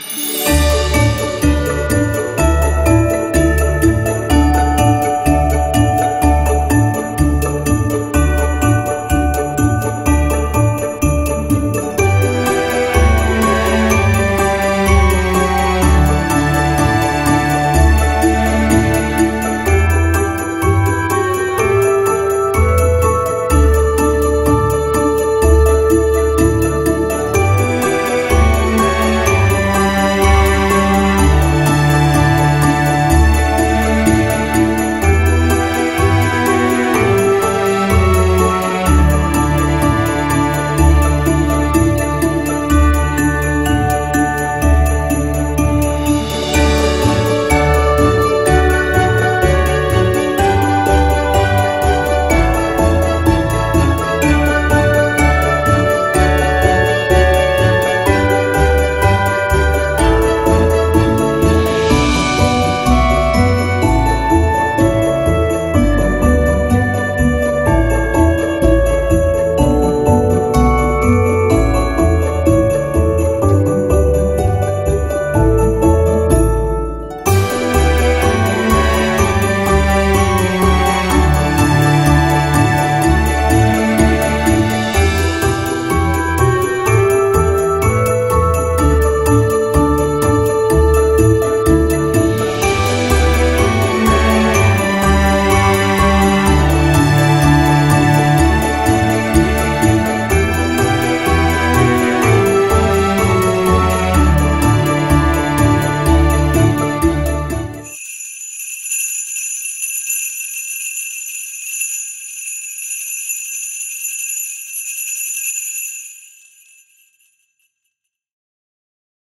Yeah.